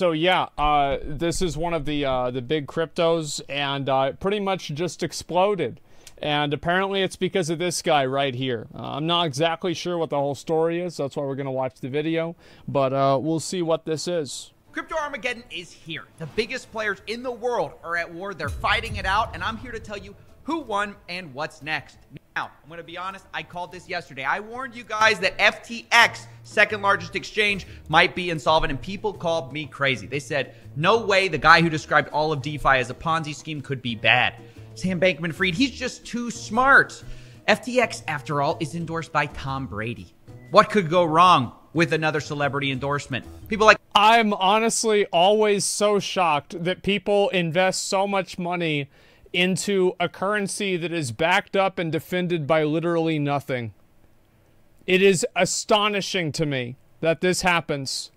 So yeah, uh, this is one of the uh, the big cryptos, and uh, pretty much just exploded. And apparently, it's because of this guy right here. Uh, I'm not exactly sure what the whole story is. That's why we're gonna watch the video, but uh, we'll see what this is. Crypto Armageddon is here. The biggest players in the world are at war. They're fighting it out, and I'm here to tell you who won and what's next. Now, I'm going to be honest, I called this yesterday. I warned you guys that FTX, second largest exchange, might be insolvent, and people called me crazy. They said, no way the guy who described all of DeFi as a Ponzi scheme could be bad. Sam Bankman Fried, he's just too smart. FTX, after all, is endorsed by Tom Brady. What could go wrong with another celebrity endorsement? People like I'm honestly always so shocked that people invest so much money into a currency that is backed up and defended by literally nothing. It is astonishing to me that this happens.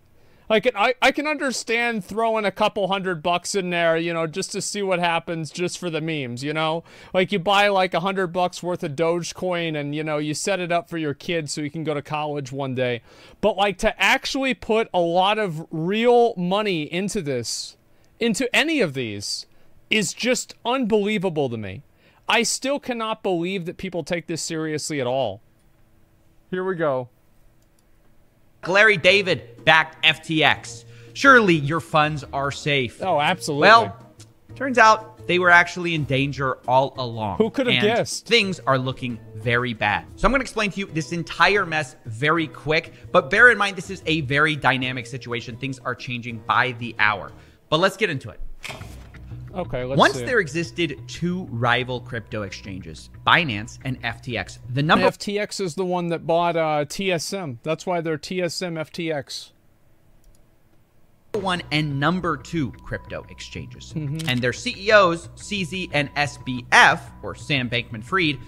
Like I, I can understand throwing a couple hundred bucks in there, you know, just to see what happens, just for the memes, you know. Like you buy like a hundred bucks worth of Dogecoin, and you know you set it up for your kids so you can go to college one day. But like to actually put a lot of real money into this, into any of these, is just unbelievable to me. I still cannot believe that people take this seriously at all. Here we go. Larry David backed FTX. Surely your funds are safe. Oh, absolutely. Well, turns out they were actually in danger all along. Who could have guessed? Things are looking very bad. So I'm going to explain to you this entire mess very quick, but bear in mind this is a very dynamic situation. Things are changing by the hour. But let's get into it. Okay, let's Once see. there existed two rival crypto exchanges, Binance and FTX. The number FTX is the one that bought uh, TSM. That's why they're TSM FTX. one and number two crypto exchanges. And their CEOs, CZ and SBF, or Sam Bankman Fried,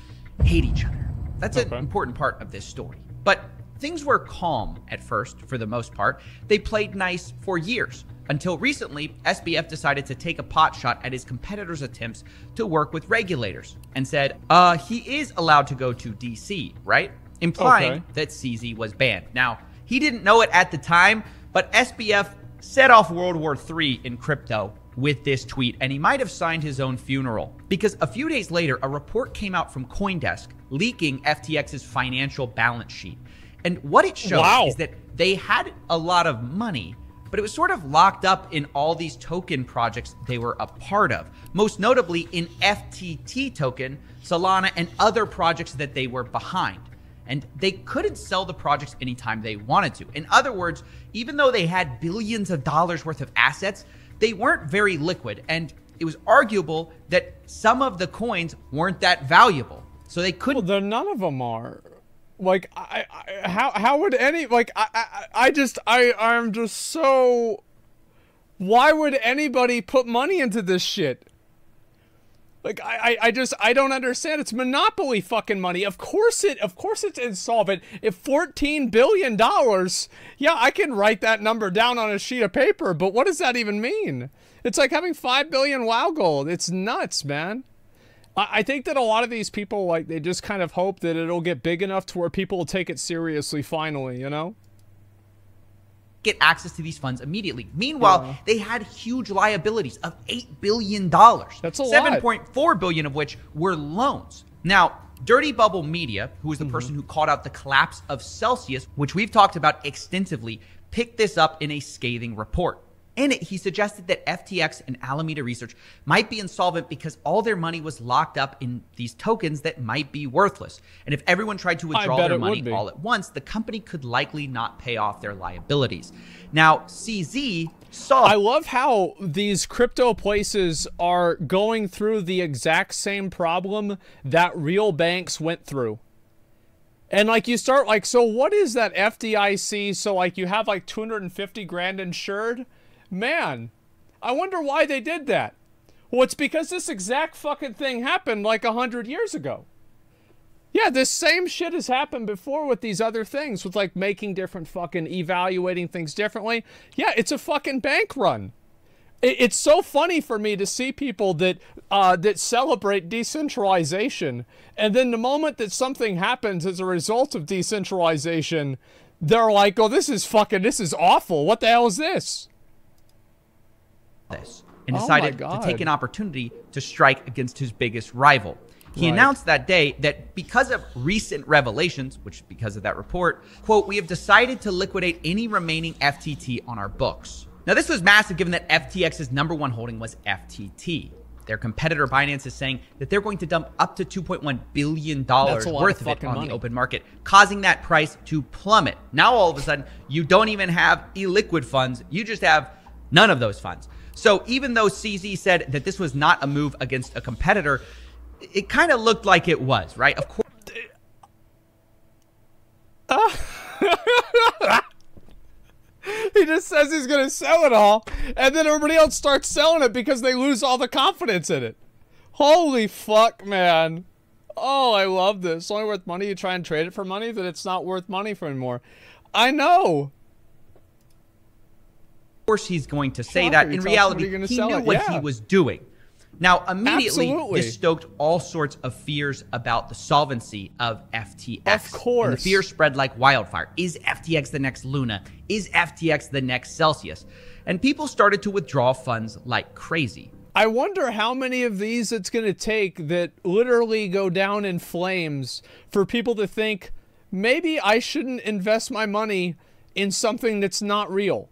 hate each other. That's an important part of this story. But things were calm at first, for the most part. They played nice for years. Until recently, SBF decided to take a pot shot at his competitors' attempts to work with regulators and said, uh, he is allowed to go to DC, right? Implying Okay. that CZ was banned. Now, he didn't know it at the time, but SBF set off World War III in crypto with this tweet, and he might have signed his own funeral. Because a few days later, a report came out from Coindesk leaking FTX's financial balance sheet. And what it showed Wow. is that they had a lot of money, but it was sort of locked up in all these token projects they were a part of. Most notably in FTT token, Solana, and other projects that they were behind and they couldn't sell the projects anytime they wanted to. In other words, even though they had billions of dollars worth of assets, they weren't very liquid, and it was arguable that some of the coins weren't that valuable. So they couldn't. there none of them are. Like, I, I how how would any like I I, I just I I'm just so. Why would anybody put money into this shit? Like I, I, I just I don't understand. It's monopoly fucking money. Of course it of course it's insolvent. If fourteen billion dollars, yeah, I can write that number down on a sheet of paper, but what does that even mean? It's like having five billion wow gold. It's nuts, man. I think that a lot of these people like they just kind of hope that it'll get big enough to where people will take it seriously finally, you know? get access to these funds immediately. Meanwhile, they had huge liabilities of $8 billion. That's a lot. 7.4 billion of which were loans. Now, Dirty Bubble Media, who is the mm-hmm. person who called out the collapse of Celsius, which we've talked about extensively, picked this up in a scathing report. In it, he suggested that FTX and Alameda Research might be insolvent because all their money was locked up in these tokens that might be worthless. And if everyone tried to withdraw their money all at once, the company could likely not pay off their liabilities. Now, CZ saw I love how these crypto places are going through the exact same problem that real banks went through. And like you start like so what is that FDIC so like you have like 250 grand insured? Man, I wonder why they did that. Well, it's because this exact fucking thing happened like a hundred years ago. Yeah, this same shit has happened before with these other things, with like making different fucking evaluating things differently. Yeah, it's a fucking bank run. It, it's so funny for me to see people that uh, that celebrate decentralization, and then the moment that something happens as a result of decentralization, they're like, "Oh, this is fucking, this is awful. What the hell is this?" This oh and Oh decided to take an opportunity to strike against his biggest rival. He Right. announced that day that because of recent revelations, which because of that report, quote, we have decided to liquidate any remaining FTT on our books. Now, this was massive given that FTX's number one holding was FTT. Their competitor Binance is saying that they're going to dump up to $2.1 billion That's a lot worth of of, it on money. the open market, causing that price to plummet. Now, all of a sudden, you don't even have illiquid funds, you just have none of those funds. So, even though CZ said that this was not a move against a competitor, it kind of looked like it was, right? Of course. He just says he's gonna sell it all, and then everybody else starts selling it because they lose all the confidence in it. Holy fuck, man. Oh, I love this. It's only worth money. You try and trade it for money, then it's not worth money for anymore. I know. Course he's going to say Shocker, that. In reality, he knew what Yeah. he was doing. Now, immediately, Absolutely. this stoked all sorts of fears about the solvency of FTX. Of And the fear spread like wildfire. Is FTX the next Luna? Is FTX the next Celsius? And people started to withdraw funds like crazy. I wonder how many of these it's going to take that literally go down in flames for people to think maybe I shouldn't invest my money in something that's not real.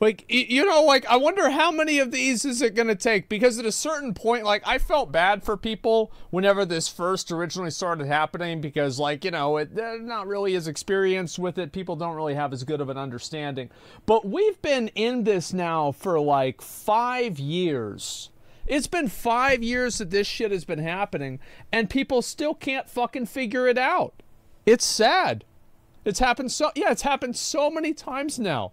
Like, you know, like, I wonder how many of these is it going to take? Because at a certain point, like, I felt bad for people whenever this first originally started happening because, like, you know, it, they're not really as experienced with it. People don't really have as good of an understanding. But we've been in this now for like five years. It's been five years that this shit has been happening, and people still can't fucking figure it out. It's sad. It's happened so, yeah, it's happened so many times now.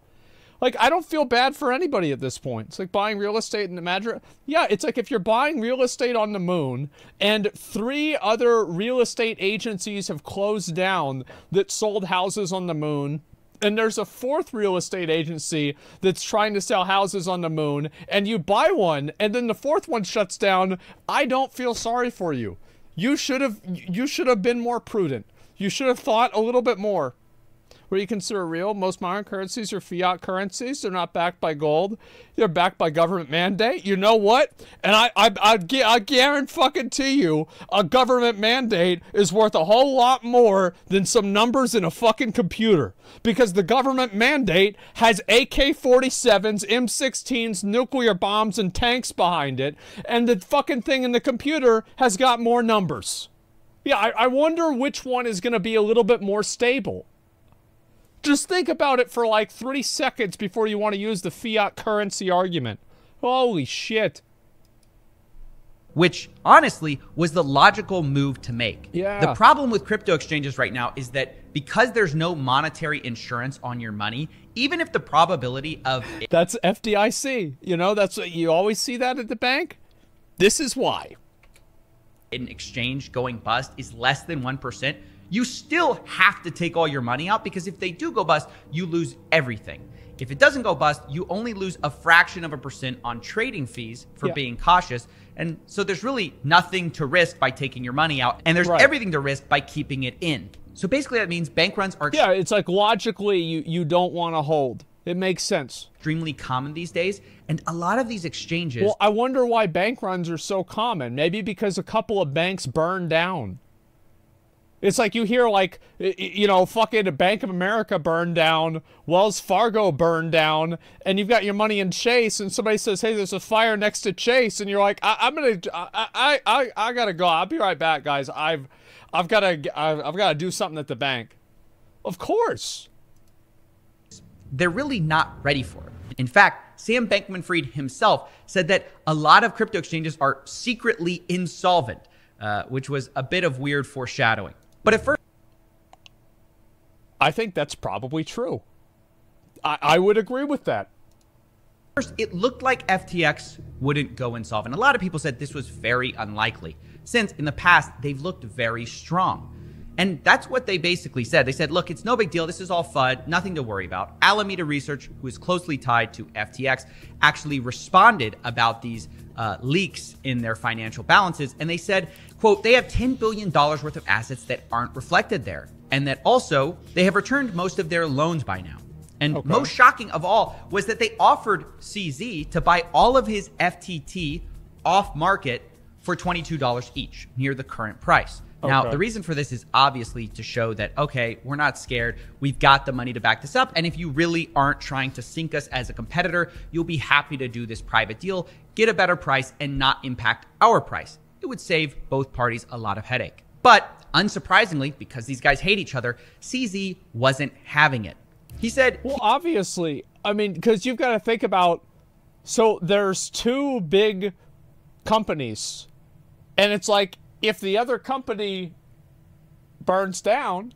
Like I don't feel bad for anybody at this point. It's like buying real estate in the Madrid. Yeah, it's like if you're buying real estate on the moon and three other real estate agencies have closed down that sold houses on the moon. And there's a fourth real estate agency that's trying to sell houses on the moon, and you buy one, and then the fourth one shuts down. I don't feel sorry for you. You should have you should have been more prudent. You should have thought a little bit more. What you consider real? Most modern currencies are fiat currencies. They're not backed by gold. They're backed by government mandate. You know what? And I, I, I, I guarantee you, a government mandate is worth a whole lot more than some numbers in a fucking computer. Because the government mandate has AK-47s, M16s, nuclear bombs, and tanks behind it, and the fucking thing in the computer has got more numbers. Yeah, I, I wonder which one is going to be a little bit more stable. Just think about it for like three seconds before you want to use the fiat currency argument. Holy shit. which honestly was the logical move to make. Yeah. The problem with crypto exchanges right now is that because there's no monetary insurance on your money, even if the probability of That's FDIC. You know, that's what you always see that at the bank. This is why. an exchange going bust is less than 1%, you still have to take all your money out because if they do go bust, you lose everything. If it doesn't go bust, you only lose a fraction of a percent on trading fees for Yeah. being cautious. And so there's really nothing to risk by taking your money out, and there's Right. everything to risk by keeping it in. So basically, that means bank runs are Yeah, it's like logically you you don't want to hold. It makes sense. extremely common these days, and a lot of these exchanges Well, I wonder why bank runs are so common. Maybe because a couple of banks burned down. It's like you hear like you know fucking Bank of America burned down, Wells Fargo burned down, and you've got your money in Chase, and somebody says, "Hey, there's a fire next to Chase," and you're like, I- "I'm gonna, I, I, I, I gotta go. I'll be right back, guys. I've, I've gotta, I've, gotta do something at the bank." Of course. they're really not ready for it. In fact, Sam Bankman Fried himself said that a lot of crypto exchanges are secretly insolvent, uh, which was a bit of weird foreshadowing. But at first, I think that's probably true. I, I would agree with that. First, it looked like FTX wouldn't go insolvent. A lot of people said this was very unlikely, since in the past they've looked very strong. And that's what they basically said. They said, look, it's no big deal. This is all FUD, nothing to worry about. Alameda Research, who is closely tied to FTX, actually responded about these uh, leaks in their financial balances. And they said, quote, they have $10 billion worth of assets that aren't reflected there. And that also they have returned most of their loans by now. And Okay. most shocking of all was that they offered CZ to buy all of his FTT off market for $22 each, near the current price. Now, the reason for this is obviously to show that, okay, we're not scared. We've got the money to back this up. And if you really aren't trying to sink us as a competitor, you'll be happy to do this private deal, get a better price, and not impact our price. It would save both parties a lot of headache. But unsurprisingly, because these guys hate each other, CZ wasn't having it. He said, Well, obviously, I mean, because you've got to think about. So there's two big companies, and it's like if the other company burns down,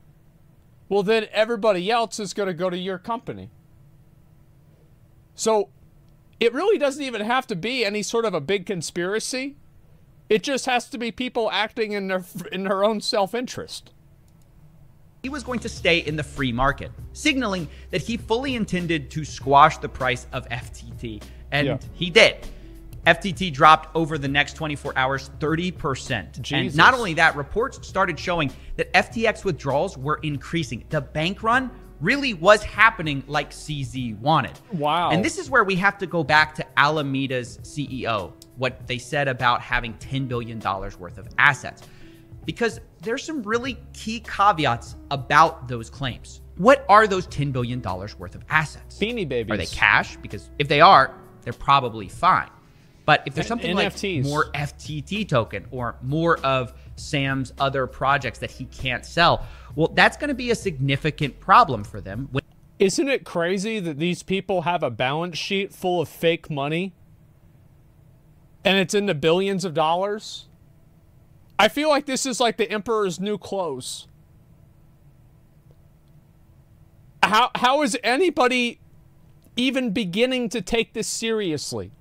well, then everybody else is going to go to your company. So it really doesn't even have to be any sort of a big conspiracy. It just has to be people acting in their in their own self-interest. he was going to stay in the free market, signaling that he fully intended to squash the price of FTT. And Yeah. he did. FTT dropped over the next 24 hours 30%. And not only that, reports started showing that FTX withdrawals were increasing. The bank run really was happening like CZ wanted. Wow. And this is where we have to go back to Alameda's CEO, what they said about having $10 billion worth of assets because there's some really key caveats about those claims. What are those $10 billion worth of assets? Beanie Babies. Are they cash? Because if they are, they're probably fine. But if there's something NFTs. like more FTT token or more of Sam's other projects that he can't sell, well, that's going to be a significant problem for them. When Isn't it crazy that these people have a balance sheet full of fake money and it's in the billions of dollars? I feel like this is like the emperor's new clothes. How how is anybody even beginning to take this seriously?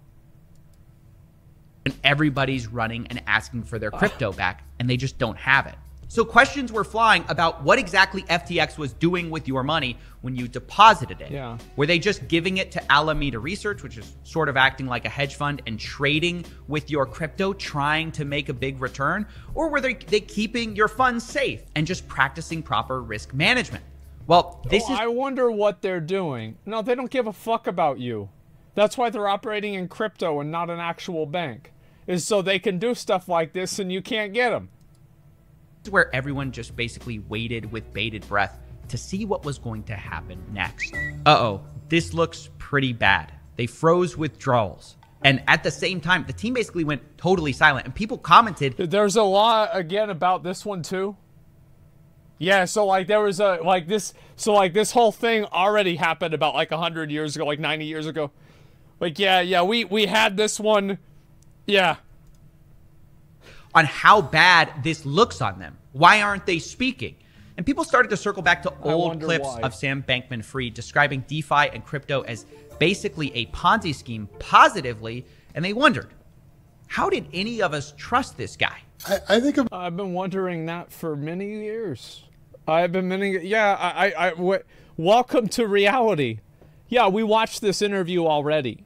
When everybody's running and asking for their crypto back and they just don't have it. So questions were flying about what exactly FTX was doing with your money when you deposited it. Yeah. Were they just giving it to Alameda Research, which is sort of acting like a hedge fund and trading with your crypto, trying to make a big return? Or were they, they keeping your funds safe and just practicing proper risk management? Well, this Oh, is I wonder what they're doing. No, they don't give a fuck about you. That's why they're operating in crypto and not an actual bank. Is so they can do stuff like this and you can't get them. where everyone just basically waited with bated breath to see what was going to happen next. Uh oh, this looks pretty bad. They froze withdrawals. And at the same time, the team basically went totally silent, and people commented, There's a lot again about this one too. Yeah, so like there was a like this so like this whole thing already happened about like 100 years ago, like 90 years ago. Like yeah, yeah, we we had this one. Yeah. on how bad this looks on them. Why aren't they speaking? And people started to circle back to old clips why. of Sam Bankman Fried describing DeFi and crypto as basically a Ponzi scheme positively, and they wondered, how did any of us trust this guy? I, I think about I've been wondering that for many years. I've been many yeah, I I, I w- welcome to reality. Yeah, we watched this interview already.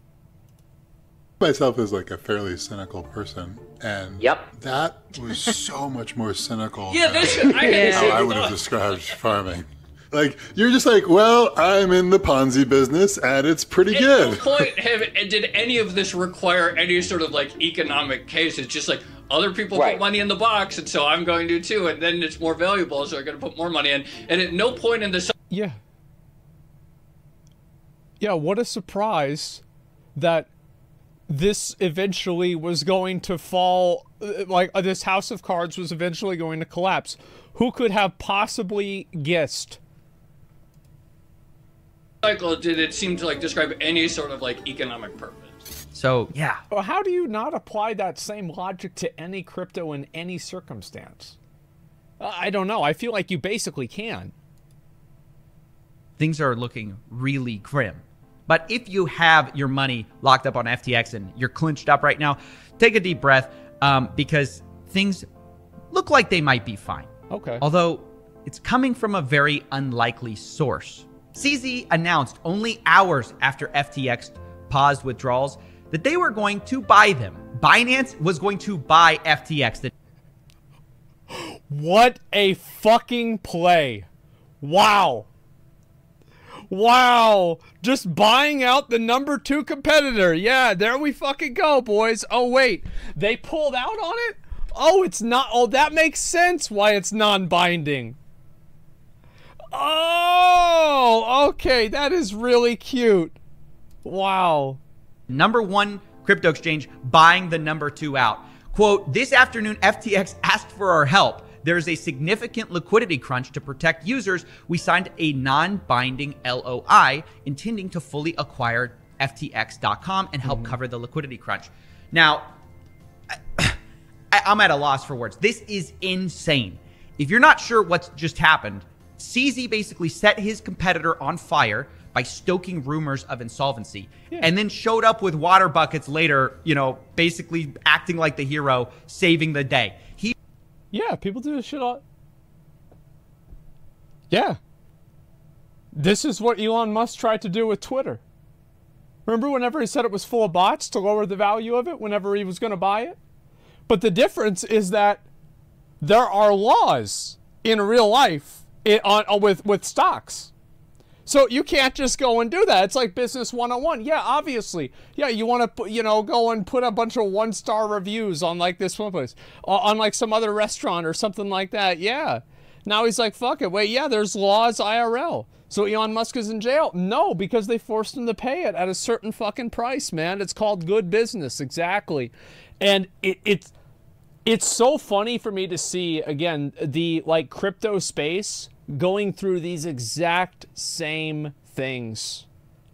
Myself as like a fairly cynical person, and Yep. that was so much more cynical. Yeah, than this I had how I would have described farming. Like you're just like, well, I'm in the Ponzi business, and it's pretty At no good. point have, did any of this require any sort of like economic case. It's just like other people Right. put money in the box, and so I'm going to too, and then it's more valuable, so I'm going to put more money in. And at no point in this Yeah. Yeah, what a surprise that this eventually was going to fall uh, like uh, this house of cards was eventually going to collapse. Who could have possibly guessed? cycle did it seem to like describe any sort of like economic purpose. So, yeah, Well, how do you not apply that same logic to any crypto in any circumstance? Uh, I don't know. I feel like you basically can. things are looking really grim. But if you have your money locked up on FTX and you're clinched up right now, take a deep breath um, because things look like they might be fine. Okay. Although it's coming from a very unlikely source. CZ announced only hours after FTX paused withdrawals that they were going to buy them. Binance was going to buy FTX. The What a fucking play. Wow. Wow. Just buying out the number two competitor. Yeah, there we fucking go, boys. Oh, wait. They pulled out on it? Oh, it's not. Oh, that makes sense why it's non binding. Oh, okay. That is really cute. Wow. Number one crypto exchange buying the number two out. Quote, this afternoon, FTX asked for our help. There is a significant liquidity crunch to protect users. We signed a non binding LOI intending to fully acquire FTX.com and help mm-hmm. cover the liquidity crunch. Now, I, I'm at a loss for words. This is insane. If you're not sure what's just happened, CZ basically set his competitor on fire by stoking rumors of insolvency yeah. and then showed up with water buckets later, you know, basically acting like the hero, saving the day. Yeah, people do this shit all Yeah. This is what Elon Musk tried to do with Twitter. Remember whenever he said it was full of bots to lower the value of it whenever he was going to buy it? But the difference is that there are laws in real life it, on, with with stocks. So you can't just go and do that. It's like business 101. Yeah, obviously. Yeah, you want to, you know, go and put a bunch of one-star reviews on like this one place, on like some other restaurant or something like that. Yeah. Now he's like, fuck it. Wait, yeah, there's laws IRL. So Elon Musk is in jail? No, because they forced him to pay it at a certain fucking price, man. It's called good business, exactly. And it, it's it's so funny for me to see again the like crypto space going through these exact same things.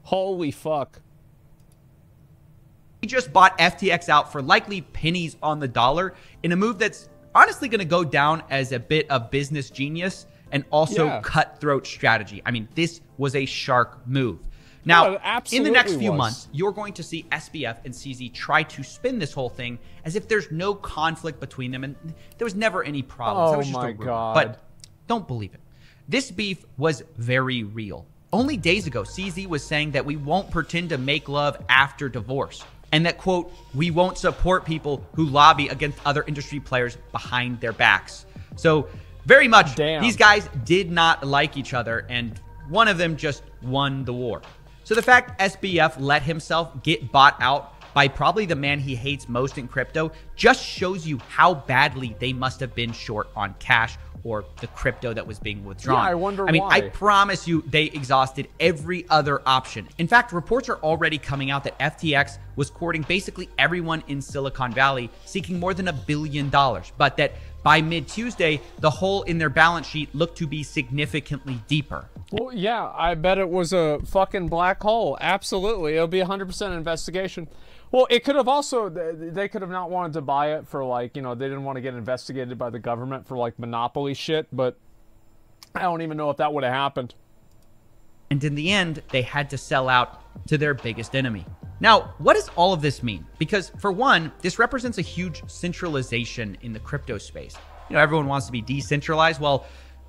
Holy fuck. He just bought FTX out for likely pennies on the dollar in a move that's honestly going to go down as a bit of business genius and also yeah. cutthroat strategy. I mean, this was a shark move. Now, in the next few was. months, you're going to see SBF and CZ try to spin this whole thing as if there's no conflict between them and there was never any problems. Oh my god! But don't believe it. This beef was very real. Only days ago, CZ was saying that we won't pretend to make love after divorce. And that, quote, we won't support people who lobby against other industry players behind their backs. So, very much, Damn. these guys did not like each other, and one of them just won the war. So, the fact SBF let himself get bought out by probably the man he hates most in crypto just shows you how badly they must have been short on cash or the crypto that was being withdrawn. Yeah, I wonder I mean, why. I promise you they exhausted every other option. In fact, reports are already coming out that FTX was courting basically everyone in Silicon Valley, seeking more than a billion dollars, but that by mid Tuesday, the hole in their balance sheet looked to be significantly deeper. Well, yeah, I bet it was a fucking black hole. Absolutely. It'll be 100% investigation. Well, it could have also they could have not wanted to buy it for like you know they didn't want to get investigated by the government for like monopoly shit, but I don't even know if that would have happened. And in the end, they had to sell out to their biggest enemy. Now, what does all of this mean? Because for one, this represents a huge centralization in the crypto space. You know, everyone wants to be decentralized. Well,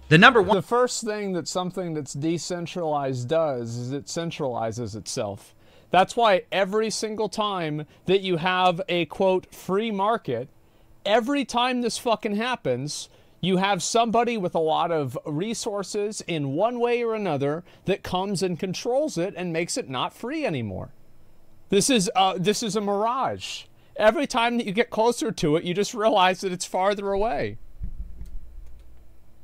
the number one. The first thing that something that's decentralized does is it centralizes itself. That's why every single time that you have a quote free market, every time this fucking happens, you have somebody with a lot of resources in one way or another that comes and controls it and makes it not free anymore. This is uh, this is a mirage. Every time that you get closer to it, you just realize that it's farther away.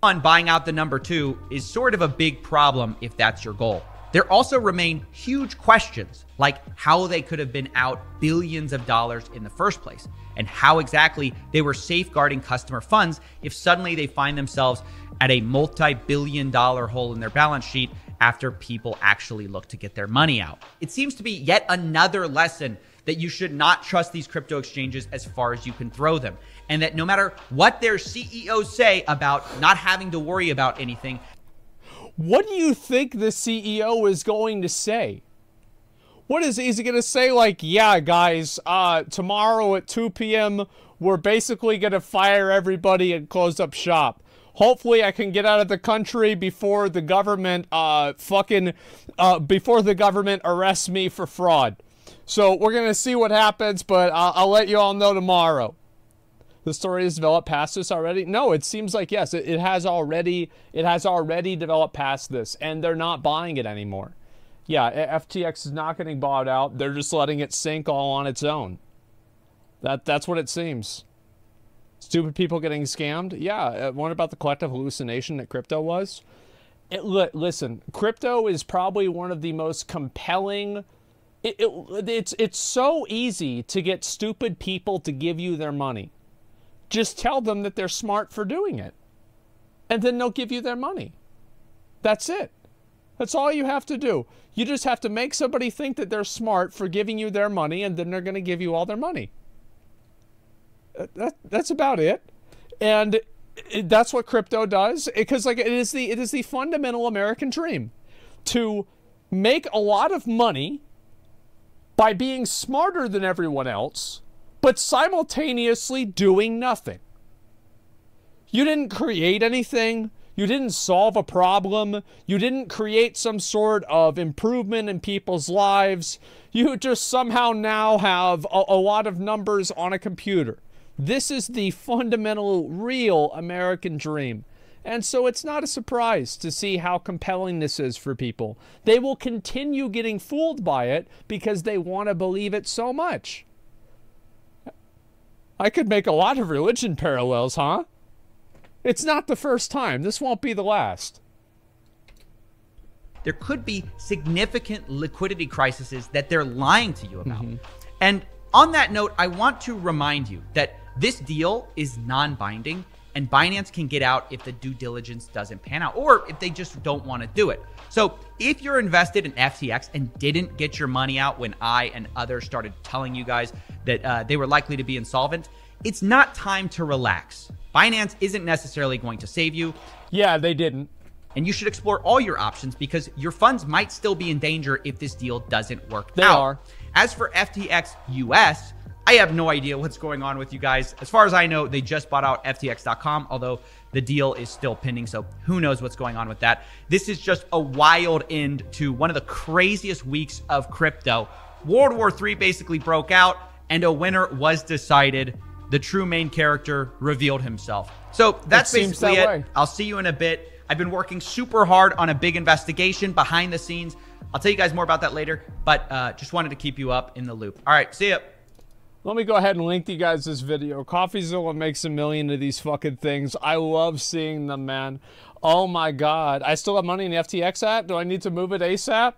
On buying out the number two is sort of a big problem if that's your goal. There also remain huge questions like how they could have been out billions of dollars in the first place and how exactly they were safeguarding customer funds if suddenly they find themselves at a multi billion dollar hole in their balance sheet after people actually look to get their money out. It seems to be yet another lesson that you should not trust these crypto exchanges as far as you can throw them. And that no matter what their CEOs say about not having to worry about anything, what do you think the CEO is going to say? What is he going to say? Like, yeah, guys, uh, tomorrow at 2 p.m., we're basically going to fire everybody and close up shop. Hopefully, I can get out of the country before the government, uh, fucking, uh, before the government arrests me for fraud. So we're going to see what happens, but I'll, I'll let you all know tomorrow. The story has developed past this already? No, it seems like yes, it, it has already it has already developed past this, and they're not buying it anymore. Yeah, FTX is not getting bought out. They're just letting it sink all on its own. That that's what it seems. Stupid people getting scammed? Yeah. Uh, what about the collective hallucination that crypto was? It, li- listen, crypto is probably one of the most compelling. It, it, it's it's so easy to get stupid people to give you their money. Just tell them that they're smart for doing it, and then they'll give you their money. That's it. That's all you have to do. You just have to make somebody think that they're smart for giving you their money, and then they're going to give you all their money. Uh, that, that's about it. And that's what crypto does because like it is the it is the fundamental American dream to make a lot of money by being smarter than everyone else but simultaneously doing nothing. You didn't create anything. You didn't solve a problem. You didn't create some sort of improvement in people's lives. You just somehow now have a, a lot of numbers on a computer. This is the fundamental, real American dream. And so it's not a surprise to see how compelling this is for people. They will continue getting fooled by it because they want to believe it so much. I could make a lot of religion parallels, huh? It's not the first time. This won't be the last. There could be significant liquidity crises that they're lying to you about. Mm-hmm. And on that note, I want to remind you that this deal is non binding, and Binance can get out if the due diligence doesn't pan out or if they just don't want to do it. So, if you're invested in FTX and didn't get your money out when I and others started telling you guys that uh, they were likely to be insolvent, it's not time to relax. Binance isn't necessarily going to save you. Yeah, they didn't. And you should explore all your options because your funds might still be in danger if this deal doesn't work they out. are. As for FTX US, I have no idea what's going on with you guys. As far as I know, they just bought out FTX.com, although the deal is still pending. So who knows what's going on with that. This is just a wild end to one of the craziest weeks of crypto. World War III basically broke out, and a winner was decided. The true main character revealed himself. So that's it basically that it. Way. I'll see you in a bit. I've been working super hard on a big investigation behind the scenes. I'll tell you guys more about that later, but uh, just wanted to keep you up in the loop. All right, see ya. Let me go ahead and link you guys this video. CoffeeZilla makes a million of these fucking things. I love seeing them, man. Oh my god. I still have money in the FTX app. Do I need to move it ASAP?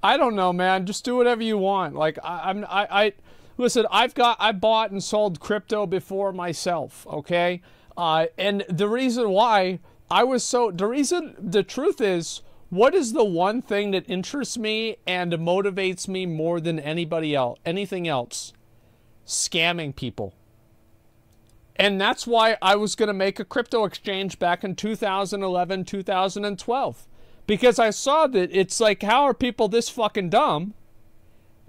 I don't know, man. Just do whatever you want. Like I, I'm, I, I, listen. I've got, I bought and sold crypto before myself. Okay, uh, and the reason why I was so, the reason, the truth is, what is the one thing that interests me and motivates me more than anybody else, anything else? scamming people. And that's why I was going to make a crypto exchange back in 2011, 2012. Because I saw that it's like, how are people this fucking dumb?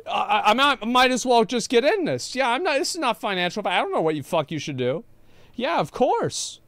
I, I, might, might as well just get in this. Yeah, I'm not, this is not financial. I don't know what you fuck you should do. Yeah, of course.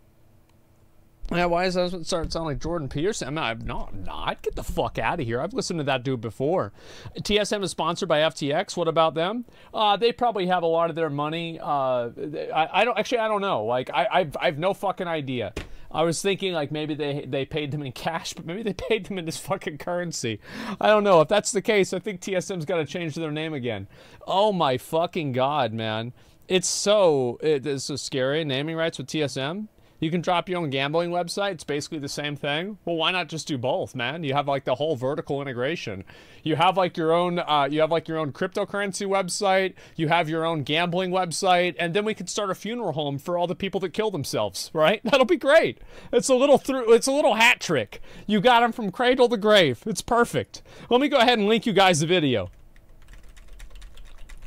Yeah, why is that start sounding like Jordan Peterson? I'm not, I'm not, not. Get the fuck out of here. I've listened to that dude before. TSM is sponsored by FTX. What about them? Uh, they probably have a lot of their money. Uh, I, I, don't actually. I don't know. Like I, I've, I've no fucking idea. I was thinking like maybe they they paid them in cash, but maybe they paid them in this fucking currency. I don't know. If that's the case, I think TSM's got to change their name again. Oh my fucking god, man! It's so it is so scary. Naming rights with TSM. You can drop your own gambling website. It's basically the same thing. Well, why not just do both, man? You have like the whole vertical integration. You have like your own, uh, you have like your own cryptocurrency website. You have your own gambling website, and then we could start a funeral home for all the people that kill themselves. Right? That'll be great. It's a little through. It's a little hat trick. You got them from cradle to grave. It's perfect. Let me go ahead and link you guys the video.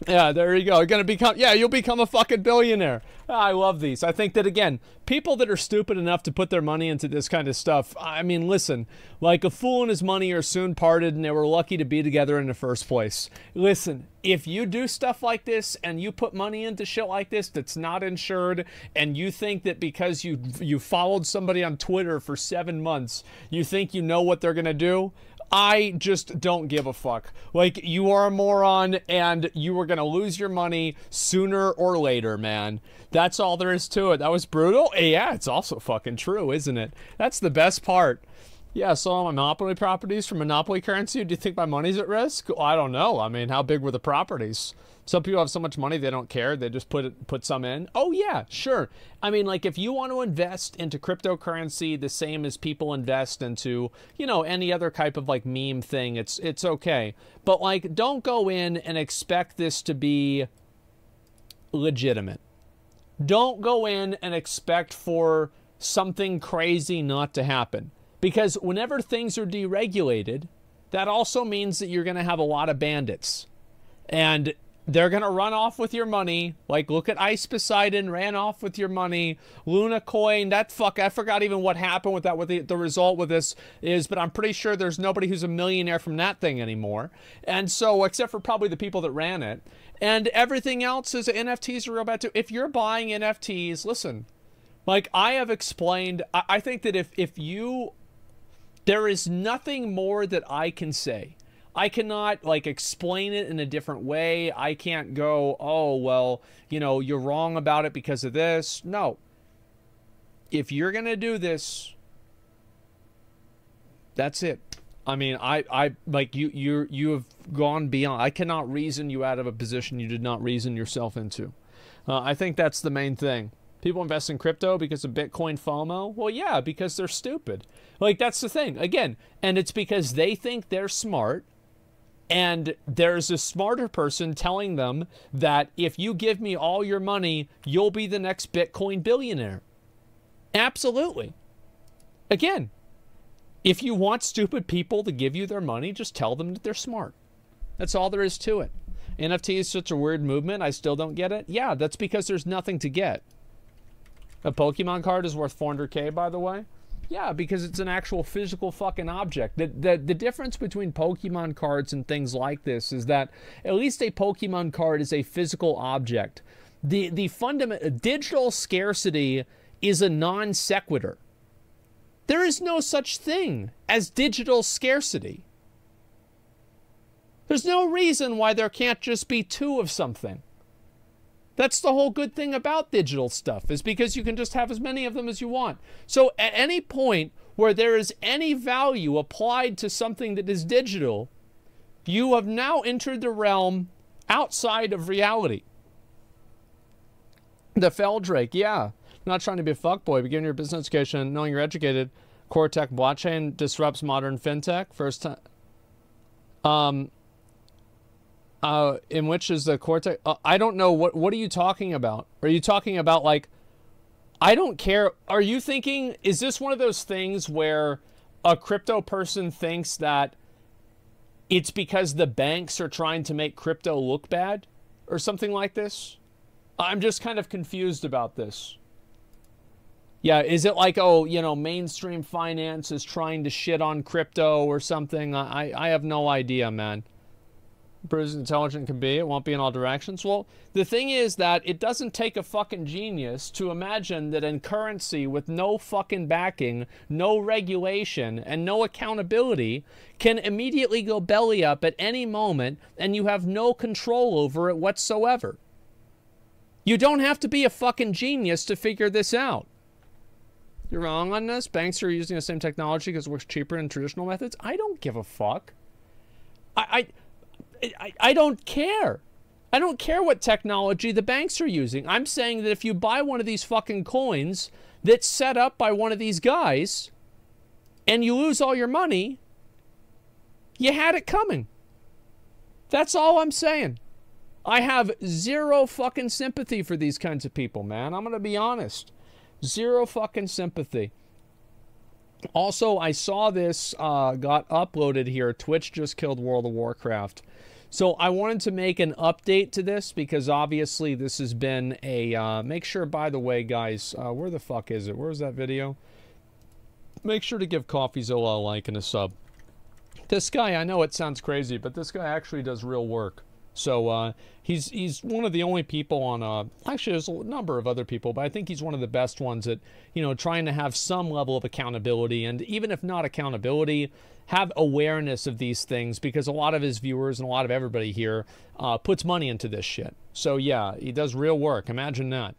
Yeah, there you go. You're gonna become yeah, you'll become a fucking billionaire. Ah, I love these. I think that again, people that are stupid enough to put their money into this kind of stuff. I mean, listen, like a fool and his money are soon parted, and they were lucky to be together in the first place. Listen, if you do stuff like this and you put money into shit like this that's not insured, and you think that because you you followed somebody on Twitter for seven months, you think you know what they're gonna do, I just don't give a fuck. Like, you are a moron and you are going to lose your money sooner or later, man. That's all there is to it. That was brutal. Eh, yeah, it's also fucking true, isn't it? That's the best part. Yeah, so monopoly properties for monopoly currency. Do you think my money's at risk? Well, I don't know. I mean, how big were the properties? Some people have so much money they don't care. They just put put some in. Oh yeah, sure. I mean, like if you want to invest into cryptocurrency the same as people invest into, you know, any other type of like meme thing, it's it's okay. But like don't go in and expect this to be legitimate. Don't go in and expect for something crazy not to happen. Because whenever things are deregulated, that also means that you're going to have a lot of bandits. And they're going to run off with your money. Like, look at Ice Poseidon ran off with your money. Luna Coin, that fuck, I forgot even what happened with that, what the, the result with this is, but I'm pretty sure there's nobody who's a millionaire from that thing anymore. And so, except for probably the people that ran it. And everything else is NFTs are real bad too. If you're buying NFTs, listen, like I have explained, I, I think that if, if you, there is nothing more that I can say I cannot like explain it in a different way. I can't go, oh, well, you know, you're wrong about it because of this. No. If you're going to do this, that's it. I mean, I, I like you, you, you have gone beyond. I cannot reason you out of a position you did not reason yourself into. Uh, I think that's the main thing. People invest in crypto because of Bitcoin FOMO. Well, yeah, because they're stupid. Like that's the thing. Again, and it's because they think they're smart and there's a smarter person telling them that if you give me all your money, you'll be the next Bitcoin billionaire. Absolutely. Again, if you want stupid people to give you their money, just tell them that they're smart. That's all there is to it. NFT is such a weird movement. I still don't get it. Yeah, that's because there's nothing to get. A Pokemon card is worth 400k, by the way. Yeah, because it's an actual physical fucking object. The, the, the difference between Pokemon cards and things like this is that at least a Pokemon card is a physical object. The, the fundamental digital scarcity is a non sequitur. There is no such thing as digital scarcity. There's no reason why there can't just be two of something. That's the whole good thing about digital stuff is because you can just have as many of them as you want. So at any point where there is any value applied to something that is digital, you have now entered the realm outside of reality. The Feldrake, yeah. Not trying to be a fuckboy, but given your business education, knowing you're educated, core tech blockchain disrupts modern fintech. First time. Um, uh, in which is the cortex. Uh, I don't know what. What are you talking about? Are you talking about like? I don't care. Are you thinking? Is this one of those things where a crypto person thinks that it's because the banks are trying to make crypto look bad, or something like this? I'm just kind of confused about this. Yeah, is it like, oh, you know, mainstream finance is trying to shit on crypto or something? I, I have no idea, man as intelligent can be, it won't be in all directions. Well, the thing is that it doesn't take a fucking genius to imagine that in currency with no fucking backing, no regulation, and no accountability can immediately go belly up at any moment and you have no control over it whatsoever. You don't have to be a fucking genius to figure this out. You're wrong on this. Banks are using the same technology because it works cheaper than traditional methods. I don't give a fuck. I, I I, don't care. I don't care what technology the banks are using. I'm saying that if you buy one of these fucking coins that's set up by one of these guys and you lose all your money, you had it coming. That's all I'm saying. I have zero fucking sympathy for these kinds of people, man. I'm going to be honest. Zero fucking sympathy. Also, I saw this uh, got uploaded here. Twitch just killed World of Warcraft. So I wanted to make an update to this because obviously this has been a. Uh, make sure, by the way, guys, uh, where the fuck is it? Where's that video? Make sure to give CoffeeZilla a like and a sub. This guy, I know it sounds crazy, but this guy actually does real work. So uh, he's he's one of the only people on uh actually there's a number of other people, but I think he's one of the best ones at you know trying to have some level of accountability and even if not accountability, have awareness of these things because a lot of his viewers and a lot of everybody here uh, puts money into this shit. So yeah, he does real work. Imagine that.